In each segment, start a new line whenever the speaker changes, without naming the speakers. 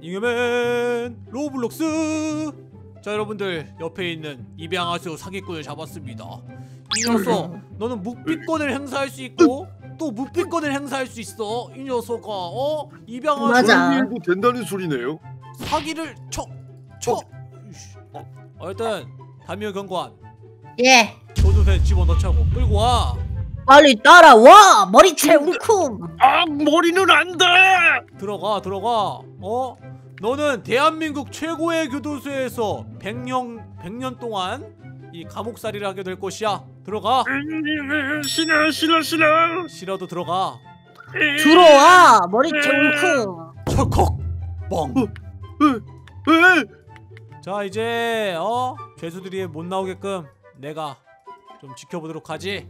잉여맨 로블록스 자 여러분들 옆에 있는 입양하수 사기꾼을 잡았습니다 이 녀석 너는 묵비권을 행사할 수 있고 또 묵비권을 행사할 수 있어 이 녀석아 어? 입양하수
맞아.
해도 된다는 소리네요.
사기를 쳐! 쳐! 이씨. 어, 일단 담요 경관
예.
교도소에 집어넣자고 끌고 와
빨리 따라와 머리채 웅쿵.
아 머리는 안 돼.
들어가 들어가 어? 너는 대한민국 최고의 교도소에서 100년 100년 동안 이 감옥살이를 하게 될 것이야 들어가
싫어 싫어 싫어.
싫어도 들어가
들어와 머리채 웅쿵.
철컥 뻥.
왜?
자 이제 어 죄수들이 못 나오게끔 내가 좀 지켜보도록 하지.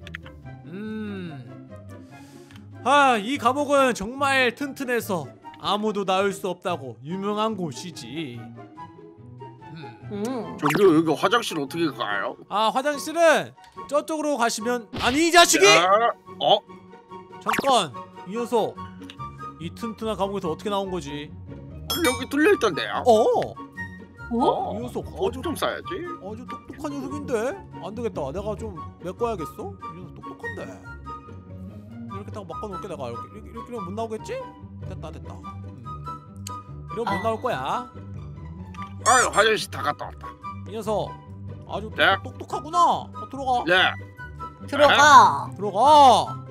음. 아이 감옥은 정말 튼튼해서 아무도 나올 수 없다고 유명한 곳이지. 음.
음.
저기 여기 화장실 어떻게 가요?
아 화장실은 저쪽으로 가시면 아니 이 자식이
야, 어?
잠깐 이 녀석 이 튼튼한 감옥에서 어떻게 나온 거지?
여기 뚫려 있던데요.
어.
어?
이 녀석 아주
좀 싸야지.
아주 똑똑한 녀석인데 안 되겠다. 내가 좀 메꿔야겠어. 이 녀석 똑똑한데. 이렇게 딱 바꿔놓을게 내가 이렇게 이렇게 이렇게 이러면 못 나오겠지? 됐다 됐다. 음. 이러면 못
아.
나올 거야.
아 화장실 다 갔다 왔다.
이 녀석 아주
네.
똑똑하구나. 어, 들어가
네.
들어가.
들어가.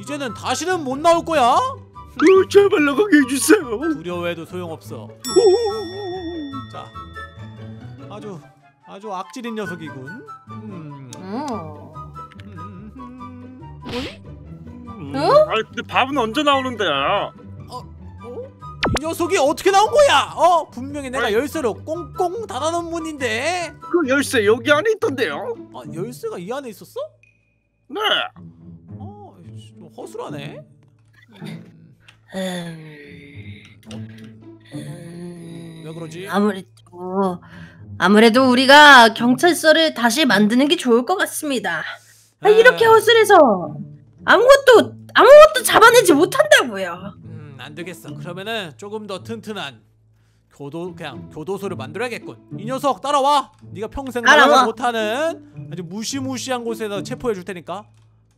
이제는 다시는 못 나올 거야.
어, 제발 나가게 해주세요.
두려워해도 소용없어. 자, 아주 아주 악질인 녀석이군. 음.
음.
음, 음.
음, 아니 근데 밥은 언제 나오는데요?
어? 이 녀석이 어떻게 나온 거야? 어? 분명히 내가. 열쇠로 꽁꽁 닫아놓은 문인데
그 열쇠 여기 안에 있던데요?
아 열쇠가 이 안에 있었어?
네.
어, 좀 허술하네 왜 그러지?
아무래도 아무래도 우리가 경찰서를 다시 만드는 게 좋을 것 같습니다. 아, 이렇게
에,
허술해서 아무것도 아무것도 잡아내지 못한다고요.
음, 안 되겠어 그러면은 조금 더 튼튼한 교도 그냥 교도소를 만들어야겠군 이 녀석 따라와 네가 평생
따라와.
나가지 못하는 아주 무시무시한 곳에다 체포해 줄 테니까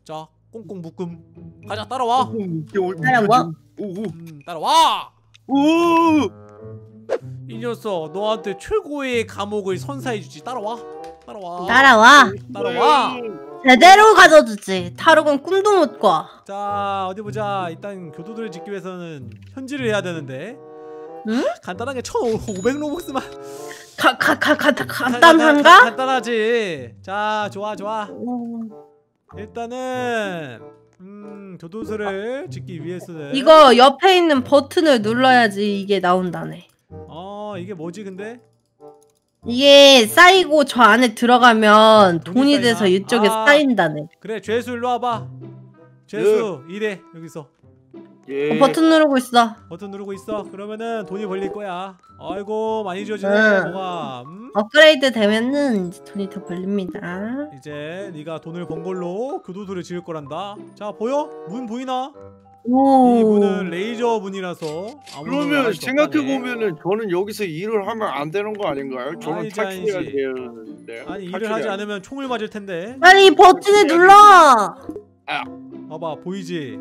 자 꽁꽁 묶음 가자 따라와
따라와.
오오
음, 따라와
오.
이 녀석 너한테 최고의 감옥을 선사해 주지 따라와 따라와
따라와.
따라와
제대로 가져주지. 타로군 꿈도 못 꿔.
자 어디 보자 일단 교도들을 짓기 위해서는 현질을 해야 되는데
응?
간단하게 1500 로벅스만
가 가 가 가
간-
간단한가?
간단하지 자 좋아 좋아
음,
일단은 음 교도소를 짓기 위해서는
이거 옆에 있는 버튼을 눌러야지 이게 나온다네.
어 이게 뭐지 근데
이게 쌓이고 저 안에 들어가면
돈이
돈이
쌓이나?
돼서 이쪽에
아.
쌓인다네.
그래 죄수 일로 와봐 죄수 이래 여기서
예.
어, 버튼 누르고 있어.
버튼 누르고 있어. 그러면은 돈이 벌릴 거야. 아이고 많이 지어지네
응.
뭐가. 음?
업그레이드 되면은 이제 돈이 더 벌립니다.
이제 네가 돈을 번 걸로 교도소를 지을 거란다. 자 보여? 문 보이나?
오.
이 문은 레이저 문이라서 아무도
그러면 생각해. 보면은 저는 여기서 일을 하면 안 되는 거 아닌가요? 저는
아니지,
탈출해야
아니지.
되는데.
아니 일을 하지 않으면 총을 맞을 텐데.
빨리 이 버튼을 눌러.
봐봐 보이지?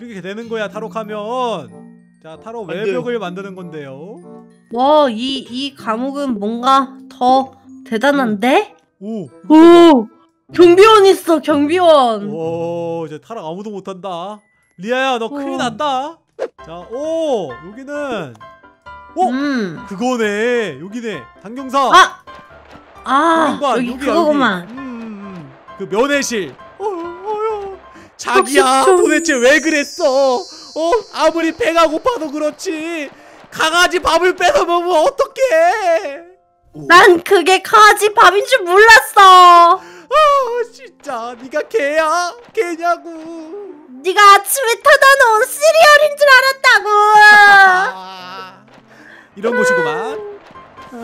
이렇게 되는 거야 타록하면. 자 타로
안
외벽을 만드는 건데요.
와, 이, 이 감옥은 뭔가 더 대단한데?
오.
오! 경비원 있어, 경비원!
오 이제 타락 아무도 못한다. 리아야 너 큰일
어.
났다. 자, 오 여기는 오
음.
그거네 여기네 당경사.
아! 아, 여기
여기야,
그거구만.
여기. 음, 음, 음. 그 면회실. 어, 어여. 자기야
혹시 좀-
도대체 왜 그랬어? 어 아무리 배가 고파도 그렇지 강아지 밥을 뺏어 먹으면 어떡해?
난 그게 강아지 밥인 줄 몰랐어!
아 진짜 네가 개야 개냐고.
네가 아침에 타다 놓은 시리얼인 줄 알았다고!
아, 이런 곳이구만.
음,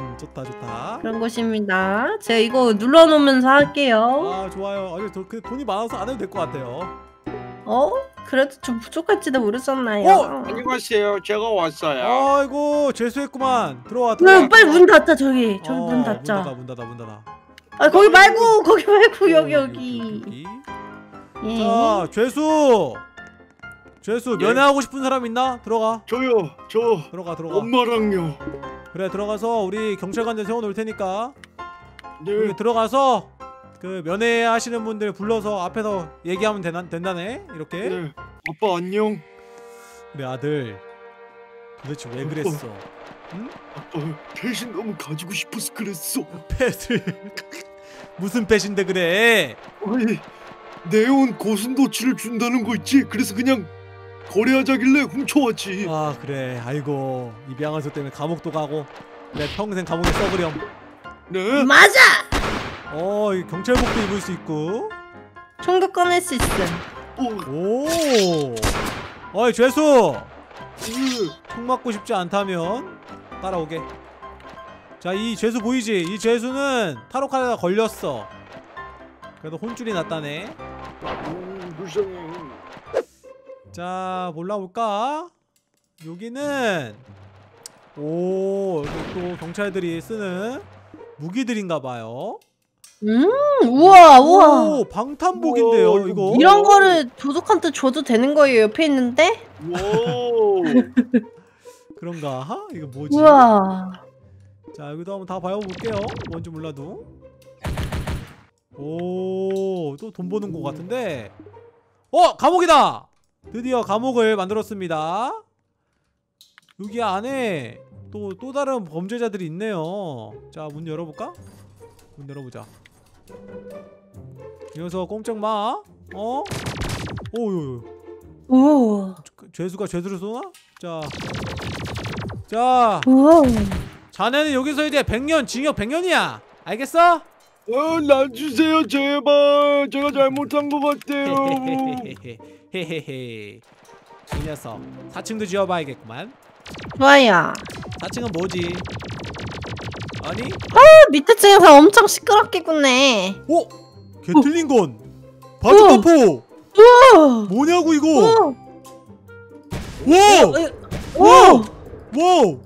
음 좋다 좋다.
그런 곳입니다. 제가 이거 눌러놓으면서 할게요.
아 좋아요. 아니 저, 그 돈이 많아서 안 해도 될 것 같아요.
어? 그래도 좀 부족할지도 모르잖아요.
어?
안녕하세요. 제가 왔어요.
아이고 죄수했구만. 들어와
왜
들어와.
빨리 문 닫자 저기. 저기
어,
문 닫자.
문 닫아 문 닫아 문 닫아.
아 거기 말고 거기 말고 여기
어,
여기.
여기.
예.
자 죄수. 죄수
예?
면회하고 싶은 사람 있나? 들어가.
저요. 저
들어가 들어가.
엄마랑요.
그래 들어가서 우리 경찰관들 세워놓을 테니까
네.
여기 들어가서 그 면회하시는 분들 불러서 앞에서 얘기하면 되나, 된다네 이렇게
네. 아빠 안녕.
그래 아들 도대체 왜 그랬어
아빠 대신 너무 가지고 싶어서 그랬어.
펫을 무슨 펫인데 그래
아니 네온 고순도치를 준다는 거 있지? 그래서 그냥 거래하자길래 훔쳐왔지.
아 그래 아이고 입양아소 때문에 감옥도 가고 내 평생 감옥에 썩으렴
네.
맞아.
어이 경찰복도 입을 수 있고
총도 꺼낼 수 있음.
어,
오 어이 죄수
예.
총 맞고 싶지 않다면 따라오게 자 이 죄수 보이지 이 죄수는 타로 카드가 걸렸어 그래도 혼쭐이 났다네
음, 불쌍해.
자 몰라볼까 여기는 오 여기 또 경찰들이 쓰는 무기들인가봐요
음 우와 우와.
오 방탄복인데요
우와,
이거
이런 거를 도둑한테 줘도 되는 거예요 옆에 있는데?
와우.
그런가 하? 이거 뭐지
우와.
자 여기도 한번 다 봐볼게요 뭔지 몰라도 오 또 돈 버는 것 같은데 어 감옥이다 드디어 감옥을 만들었습니다 여기 안에 또 또 다른 범죄자들이 있네요 자 문 열어볼까 문 열어보자 이 녀석 꼼짝 마 어? 오유
우와.
죄수가 죄수를 쏘나? 자 자. 자네는 여기서 이제 100년 징역 100년이야. 알겠어?
아, 나 주세요 제발. 제가 잘못한 것 같아요.
이 녀석 4층도 지어봐야겠구만.
좋아요.
4층은 뭐지? 아니?
아, 밑에 층에서 엄청 시끄럽겠구네.
오! 개 틀린 건 바둑카포!
우와.
뭐냐고 이거!
우와.
와!
우와.
와! 오!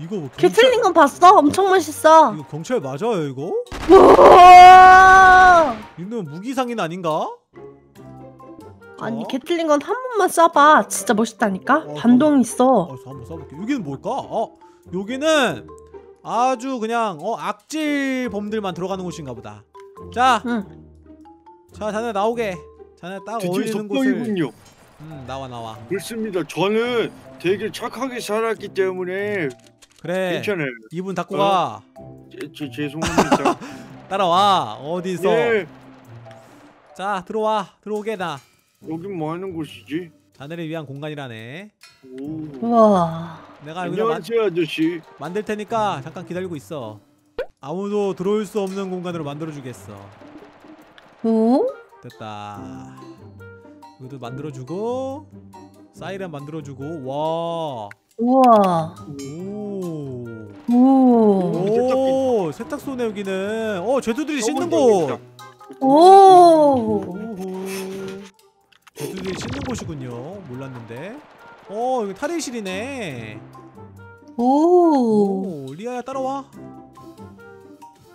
이거
뭐걔
경찰
틀린 건 봤어? 엄청 멋있어.
이거 경찰 맞아요 이거?
우와.
이놈 무기상인 아닌가?
아니
어?
걔 틀린 건 한 번만 써봐. 진짜 멋있다니까.
어,
반동 있어.
어, 한번 써볼게. 여기는 뭘까? 어, 여기는 아주 그냥 어 악질 범들만 들어가는 곳인가 보다. 자,
응.
자, 자네 나오게. 자네 딱 어울리는 곳을. 음, 나와 나와.
그렇습니다. 저는 되게 착하게 살았기 때문에
그래.
괜찮아요.
이분 닫고
어?
가.
제, 제, 죄송합니다.
따라와. 어디서?
예.
자, 들어와. 들어오게 나.
여긴 뭐 하는 곳이지?
자네를 위한 공간이라네.
오.
우와.
내가 여기다 만,
안녕하세요 아저씨.
만들 테니까 잠깐 기다리고 있어. 아무도 들어올 수 없는 공간으로 만들어 주겠어.
오?
됐다. 이것도 만들어주고 사이렌 만들어주고 와.
우와.
오.
오.
오 세탁 소네 여기는. 어 죄수들이 씻는 곳.
오.
죄수들이 씻는 곳이군요. 몰랐는데. 어 여기 탈의실이네.
오.
오 리아야 따라와.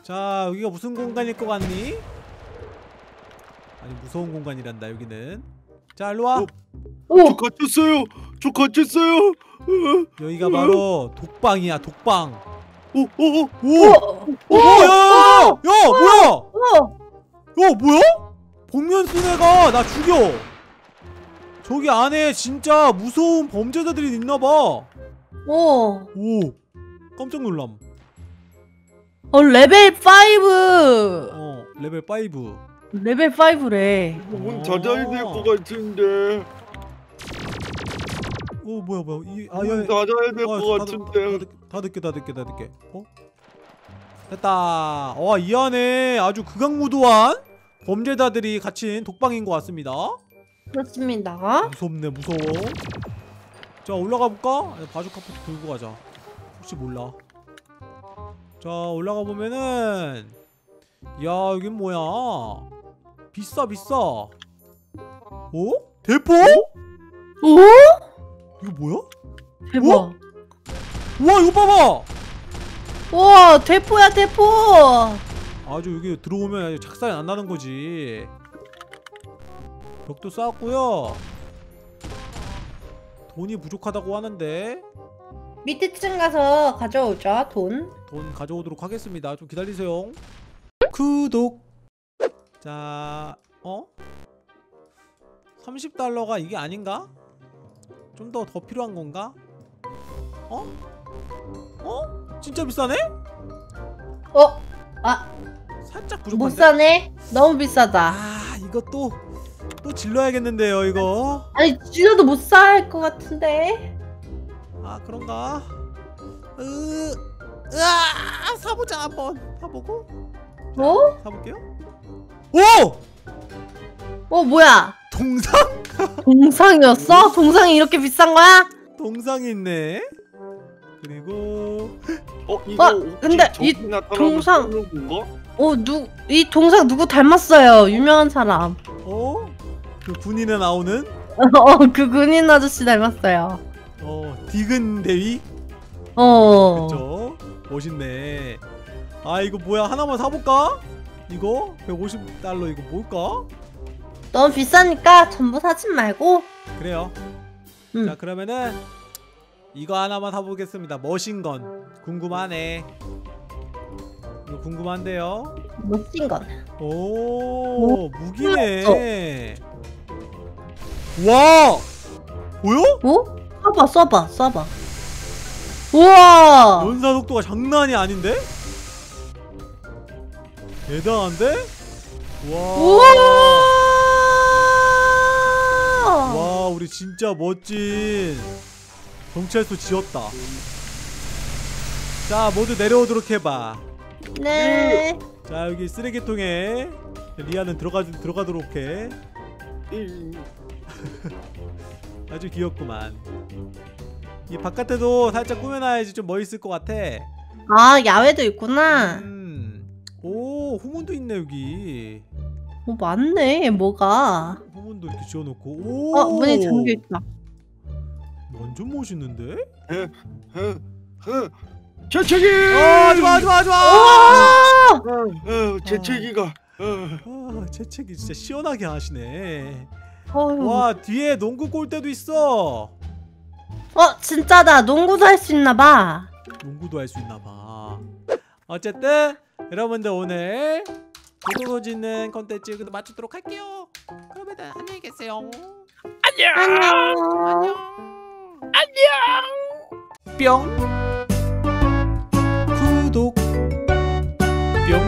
자 여기가 무슨 공간일 것 같니? 아니 무서운 공간이란다 여기는. 자 일로 와.
어?
오.
저 갇혔어요. 저 갇혔어요. 어,
여기가 바로 독방이야 독방.
어, 어, 어.
오!
오.
오! 야! 야! 야! 뭐야!
오.
야 뭐야? 복면 쓴 애가 나 죽여. 저기 안에 진짜 무서운 범죄자들이 있나 봐.
오.
오, 깜짝 놀람.
어 레벨 5.
어, 레벨 5.
레벨 5래.
문 닫아야 될 것 같은데.
오, 뭐야 뭐야? 이 아,
문
야,
닫아야 될
아,
것 같은데.
다 듣게 다 듣게 다 듣게. 어? 됐다. 와, 이 안에 아주 극악무도한 범죄자들이 갇힌 독방인 것 같습니다.
그렇습니다.
무섭네 무서워 자 올라가 볼까? 바주 카푸 들고 가자 혹시 몰라 자 올라가 보면은 야 여긴 뭐야 비싸 비싸 어? 대포?
오?
이거 뭐야?
대박.
우와! 우와 이거 봐봐
와 대포야 대포.
아주 여기 들어오면 아주 착살이 안 나는 거지 벽도 쌓았고요 돈이 부족하다고 하는데
밑에 층 가서 가져오죠 돈.
돈 가져오도록 하겠습니다. 좀 기다리세요. 구독. 자, 어? 30달러가 이게 아닌가? 좀 더 더 필요한 건가? 어? 어? 진짜 비싸네?
어? 아,
살짝
못
부족한데?
사네? 너무 비싸다.
아, 이거 또, 또 질러야겠는데요, 이거.
아니, 질러도 못 살 것 같은데?
아, 그런가? 으, 으아, 사보자, 한번. 사보고.
어?
사볼게요. 오!
어, 뭐야?
동상?
동상이었어? 동상이 이렇게 비싼 거야?
동상이 있네. 그리고
어 이거
어, 근데 이 동상-
건가?
어, 누, 이 동상 누구 닮았어요? 유명한 사람.
어? 그 군인에 나오는
어, 그 군인 아저씨 닮았어요.
어 디근 대위
어.
그쵸? 멋있네. 아 이거 뭐야 하나만 사볼까? 이거 150달러 이거 뭘까?
너무 비싸니까 전부 사지 말고.
그래요.
응.
자 그러면은 이거 하나만 사보겠습니다. 머신건 궁금하네. 이거 궁금한데요.
멋진 건.
오 무기네. 와 뭐야?
어? 써봐, 써봐, 써봐. 우와!
연사 속도가 장난이 아닌데? 대단한데? 와.
와,
우리 진짜 멋진 경찰서 지었다. 자, 모두 내려오도록 해봐.
네.
자, 여기 쓰레기통에 리아는 들어가 들어가도록 해.
이-
아주 귀엽구만. 이 바깥에도 살짝 꾸며놔야지 좀 멋있을 것 같아.
아, 야외도 있구나.
음. 오, 후문도 있네 여기.
어, 많네, 뭐가.
후문도 이렇게 지어놓고. 오.
어, 문이 잠겨 있다.
완전 멋있는데?
재채기!
아, 좋아, 좋아, 좋아.
우와!
어, 어, 재채기가 어.
아, 재채기 진짜 시원하게 하시네.
어휴.
와, 뒤에 농구 골대도 있어.
어, 진짜다. 농구도 할 수 있나 봐.
농구도 할 수 있나 봐. 어쨌든 여러분들 오늘 짓는 컨텐츠 여기서 마치도록 할게요. 그러면 안녕히 계세요.
안녕.
뿅. 구독. 뿅.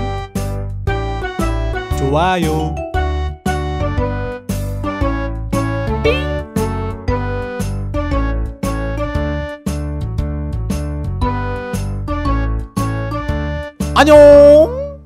좋아요. 안녕